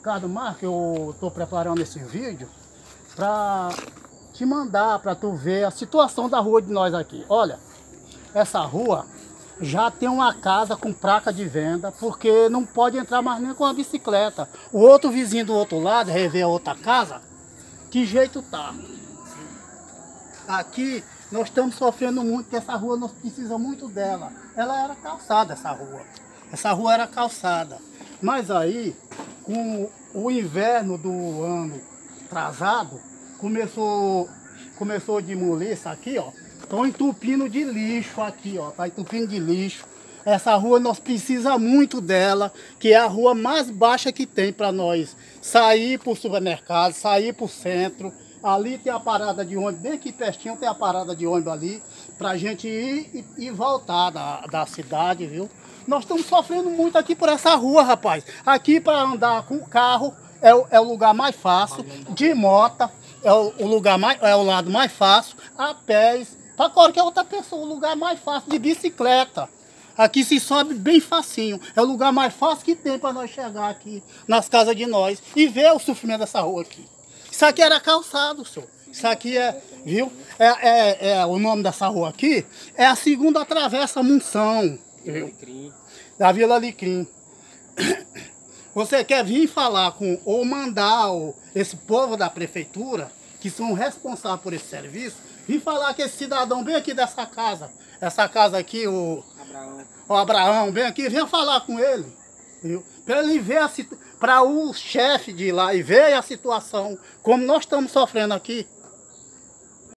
Ricardo Marques, eu estou preparando esse vídeo para te mandar, para tu ver a situação da rua de nós aqui. Olha, essa rua já tem uma casa com placa de venda, porque não pode entrar mais nem com a bicicleta. O outro vizinho do outro lado, rever a outra casa, que jeito tá? Aqui nós estamos sofrendo muito, porque essa rua nós precisamos muito dela. Ela era calçada, essa rua. Essa rua era calçada. Mas aí, com o inverno do ano atrasado, começou, começou a demolir isso aqui, ó. Estão entupindo de lixo aqui, ó. Tá entupindo de lixo. Essa rua nós precisamos muito dela, que é a rua mais baixa que tem para nós sair para o supermercado, sair para o centro. Ali tem a parada de ônibus, bem aqui pertinho tem a parada de ônibus ali, para a gente ir e, e voltar da, da cidade, viu? Nós estamos sofrendo muito aqui por essa rua, rapaz. Aqui para andar com carro é o, é o lugar mais fácil, de moto é o, o, lugar mais, é o lado mais fácil, a pés, para qualquer outra pessoa, o lugar mais fácil de bicicleta. Aqui se sobe bem facinho. É o lugar mais fácil que tem para nós chegar aqui nas casas de nós e ver o sofrimento dessa rua aqui. Isso aqui era calçado, senhor. Isso aqui é, viu? É, é, é, o nome dessa rua aqui é a segunda travessa Munção. Viu? Da Vila Alecrim. Você quer vir falar com, ou mandar o, esse povo da prefeitura, que são responsáveis por esse serviço, vir falar que esse cidadão bem aqui dessa casa, essa casa aqui, o Abraão, o Abraão bem aqui, venha falar com ele, viu? Para ele ver para o chefe de lá e ver a situação, como nós estamos sofrendo aqui.